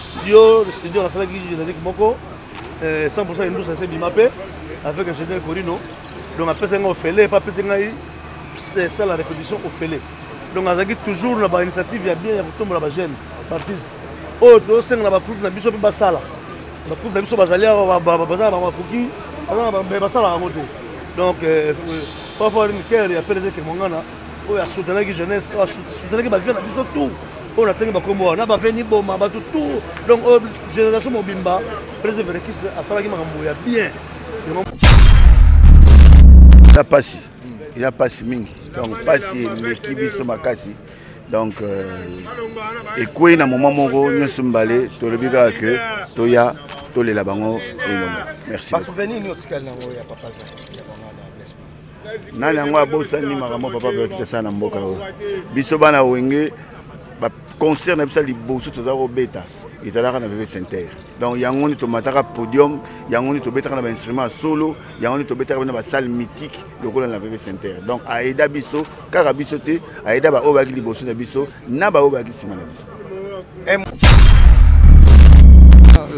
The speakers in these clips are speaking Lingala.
studio le studio nasalaki générique moko 100% eh, indusa ese bima mpe avec ingénieur corino donc apesa ngai ofele epa apesi ngai sala répétition ofele donc azalaki toujours na bainitiative ya bien ya kotombola bajeune baartiste oyo oh, tosenga na bagroupe na biso mpe basala bagroupe na biso bazali awa bazala bango bakoki basalaka yango te donc fafa nickel ya pdg kemongana oyo asoutenaki jeunesse oyo asoutenaki bavie na biso tout oyo natangi bakombo wana na bavie niboma bato tout donc oyo génération mobimba président verekis asalaki makambo ya bien ya mpasi ya mpasi mingi donc mpasi eleki biso makasi donc euh, ekwei na moment moko nyonso mibale tolobi kaka ke toya tolela bango elongo merci nani yango abosani makambo papa verite asala na mboka oyo biso bana wenge baconcert na biso ya liboso toza kobeta ezalaka na veve center donc yango nde tomataka podium yango nde tobetaka na bainstrument ya solo yango nde tobetaka mpe na basale mythique lokola na veve center donc aeda biso kaka biso te aeda baoyo bayaki liboso na biso na baoyo bayaki nsima na biso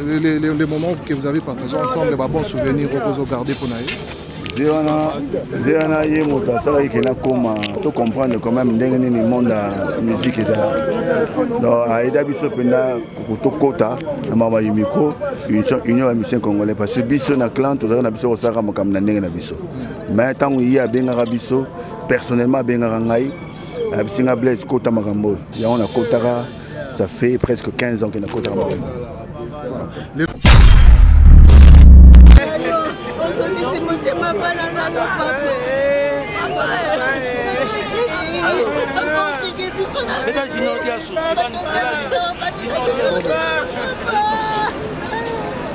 Le, le, le, le moment que vous avez partagé ensemble, bah, bon souvenir, vous gardez pour naïe. vie wana vie wana ye moto asalaki ke nakoma to comprendre quand même ndenge nini monde ya musique ezalaka donc aida biso mpenza tokota na mama ya micro union ya musicien congolais parce que biso na clan tozalaki na biso kosalaka makambo na ndenge na biso mais ntango ye abengaka biso personnellement abengaka ngai ayebisi nga blaise kota makambo oyo yango nakotaka ça fait presque 15 ans ke nakotaka makambo Papa,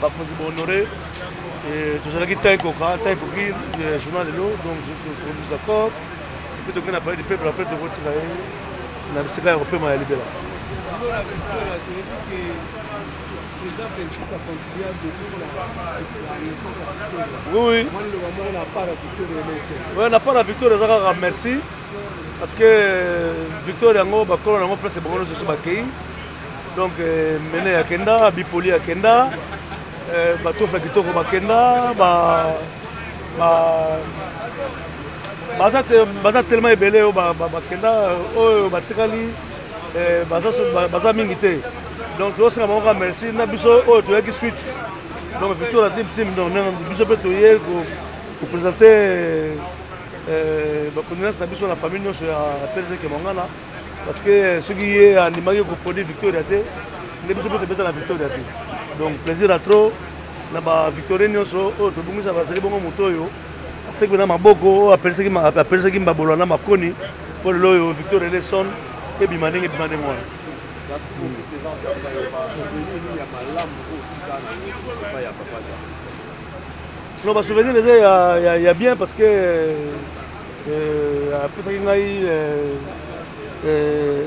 bakonzi ba honore eh, tozalaki ta ekoka ta ekoki eh, journal lelo donc tomis accord epuis tokende na palais du peuple apres tokotika ye na bisika ya kopema ya libela oui oui na part ya victoire eza kaka merci parce que euh, victoire yango bakolo yango place bango nyonso bakei donc euh, mene ya kenda bipoli ya kenda euh, batofa kitoko bakenda ba, ba, baza, te, baza telema ebele oyo bakenda euh, oyo batikali euh, baza, baza mingi te donc tozosenga bango kaka merci na biso oyo toyaki suite donc victoire la dream team donc biso mpe toye kopresente euh, bacondoléance na biso na famille nyonso ya pdg kemangana parce que euh, soki ye andimaki koproduire victoria te nde biso mpe tobetala victoria te donc plaisir ya trop na bavictorien nyonso oyo tobungisa bazali bongo moto oyo aseki mpe na maboko oyo apelisaki mbabolwa na makoni mpo lelo oyo victoria nde son ebima ndenge ebima ndenge wana non basouvenir eza ya bien parce que euh, Euh, apesaki ngai euh, euh,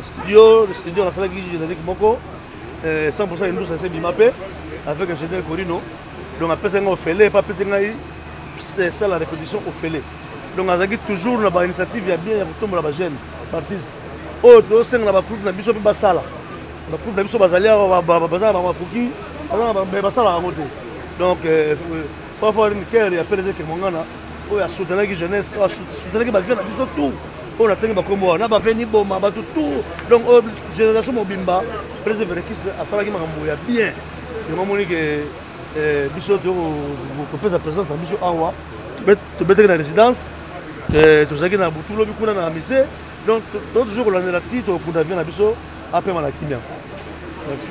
studio studio nasalaki générique moko 100 ya ndusa esebima mpe avec ingénieur corino donc apesaki ngai ofele epa apesaki ngai sala répétition ofele donc azalaki toujours na bainitiative ya bien ya kotombola bajeune baartiste oyo tosenga na bagroupe na biso mpe basala bagroupe na biso bazali awa baza na bakoki basalaka yango te donc fafari miker ya pdg kemongana oyo asoutenaki jeunesse oyo asoutenaki bavie na biso tout oyo natangi bakombo wana na bavie niboma bato tout donc oyo génération mobimba président verekis asalaki makambo ya bien yango amoni ke eh, biso tokopesa présence na biso awa tobetaki na résidence eh, tozalaki na butu lobi kuna na mise donc to toujours kolandela ti tokunda vie na biso apema na kimia merci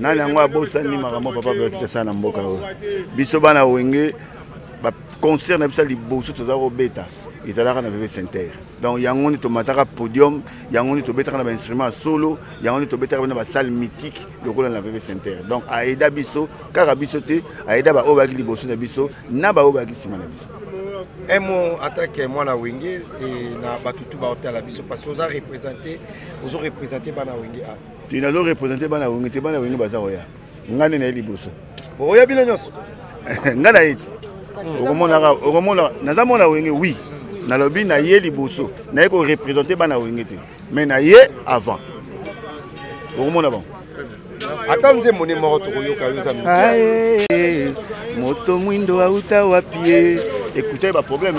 nani yango abosani makambo papa verite asala na mboka oyo biso bana wenge baconcert na biso ya liboso toza kobeta ezalaka na veve center donc yango nde tomataka podium yango nde tobetaka na bainstrument ya solo yango nde tobetaka mpe na basalle mythique lokola na veve center donc aida biso kaka biso te aida baoyo bayaki liboso na biso na baoyo bayaki nsima na biso emo atake mwana wenge na bato tu baotala biso parce oza représente ozo représente bana wenge awa ti nazo represente bana wengi te bana wengi baza koya ngai nde naye liboso oya bino nyonso ngai naye ti okomonaka okomonaka naza mona wenge wi nalobi naye liboso naye korepresente bana wenge te mai naye avant okomona bango ata nzembo nde moko tokoyoka yo eza moto mwindo auta wapi ye ekutai baproblème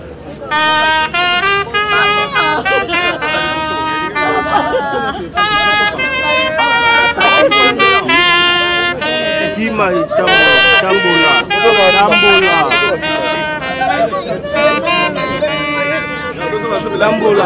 kima tambola tambola tambola tambola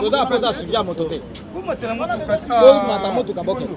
toza apesa suivi ya moto te komata motuka bokende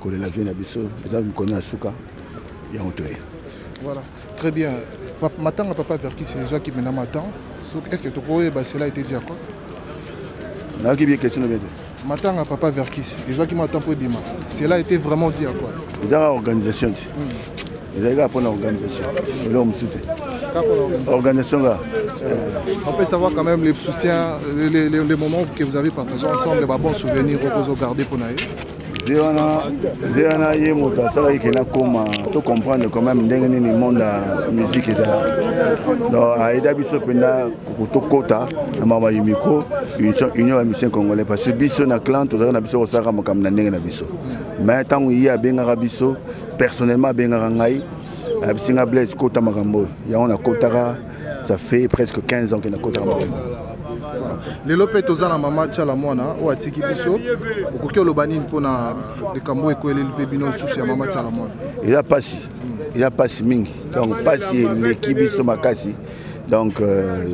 kolela vie na biso eza mikono ya suka yango toye voilà très bien matanga papa verkis ezwaki mena matan est ce que tokoyeba cela ete dia quoi nayaki bie question na bie te matanga papa verkis ezwaki matan mpo ebima cela ete vraiment dia quoi ezaka organisation ti hmm. ezalaki kaka mpona organisation eloko mosusu te organisation là. On peut savoir quand même les soutiens, les, les, les moments que vous avez partagés ensemble, les bons souvenirs que vous gardés pour nous. mpe wana mpe wana ye moto asalaki ke nakoma to comprendre quand même ndenge nini monde ya musique ezalaka donc aida biso mpenza tokota na mama ya micro union ya musicien congolais parce que biso na clan tozalaki na biso kosalaka makambo na ndenge na biso mais ntango ye abengaka biso personnellement abengaka ngai abisi nga blaise kota makambo oyo yango nakotaka ça fait presque 15 ans que nakota na makambo lelo mpe toza na mama tiala mwana oyo atiki biso okoki oloba nini mpo na likambo oyo ekweleli mpe bino lisusu ya mama tiala mwana eza mpasi eza mpasi mingi donc mpasi eleki biso makasi donc euh,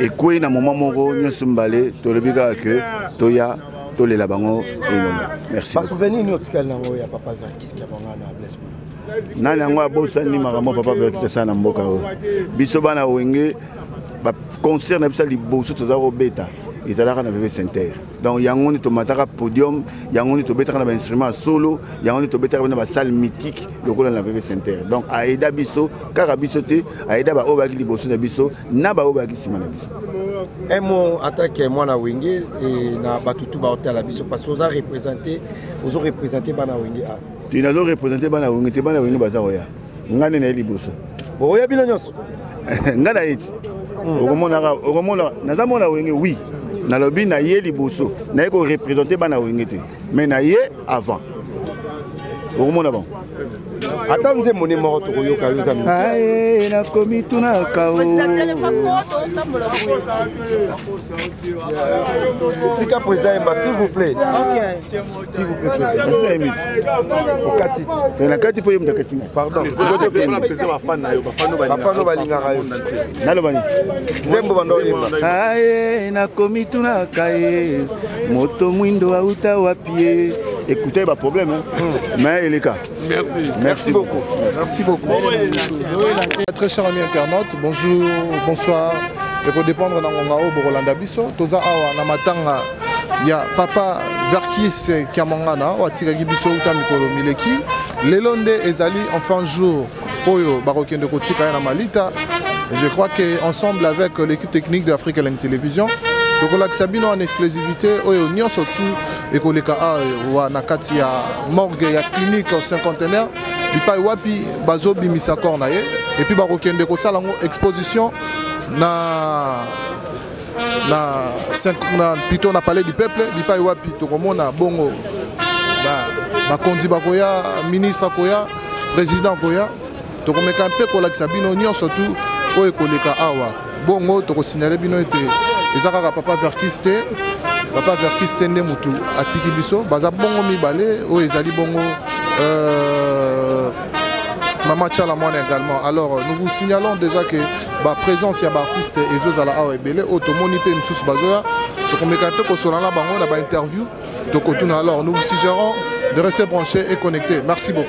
ekwei na moma moko nyonso mbale tolobi kaka ke toya tolela bango elongo merci basouvenir nini otikali nango ya papa verkis kiabangana blespo nani yango abosani makambo papa verite asala na mboka oyo biso bana wenge baconcert na biso ya liboso toza kobeta ezalaka na veve center donc yango nde tomataka podium yango nde tobetaka na bainstrument ya solo yango nde tobetaka mpe na basalle mythique lokola na veve center donc aida biso kaka biso te aida baoyo bayaki liboso na biso na baoyo bayaki nsima na biso emo atake mwana wenge eh, na bato tu baotala biso parce oza représente ozo représente bana wenge a ah. ti nazo represente bana wenge te bana wenge baza koya ngai nde naye liboso okoya bino nyonso ngai naye ti hmm. okomonaka okomonaka naza mona wenge wi nalobi naye liboso naye korepresente bana wenge te mai naye avant okomona bango ata mze mone moko tokoyoka yo zamie nakomi tunaka tika président yemba s'il vous plaît nakati mpo ye moto akati pardonbafano balingaka yo naloba nini nzembo banda oyemba aye nakomitunaka ye moto mwindo auta wapi ye ekutai baproblème mais eleka Merci. Merci, Merci beaucoup. beaucoup. Merci beaucoup. Très cher ami internaute, bonjour, bonsoir. ekodépendre na ngonga oyo bokolanda biso toza awa na matanga ya papa verkis kiamangana oyo atikaki biso uta mikolo mileki lelo nde ezali enfin jour oyo bakokende kotika ye na malita je crois que ensemble avec l'équipe technique de afrique lm télévision tokolakisa bino en exclusivité oyo nyonso tout ekoleka awa na kati ya morgue ya clinique cinquantenaire bipai wapi bazobimisa corps na ye epuis bakokende kosala yango exposition na na, na pito na palais du peuple bipai wapi tokomona bongo bakonzi ba bakoya ministre akoya président akoya tokomeka mpe kolakisa bino nyonso tu oyo ekoleka awa bongo tokosignale bino ete eza kaka papa verkis te papa verkis te nde motu atiki biso baza bongo mibale oyo ezali bongo euh, mama tiala mwana également alors nous vous signalons déjà que baprésence ya baartiste ezozala awa ebele oyo tomoni mpe mosusu bazoya tokomeka mpe kosola na bango na bainterview tokotuna alors nous vous suggérons de rester branchés et connectés. merci beaucoup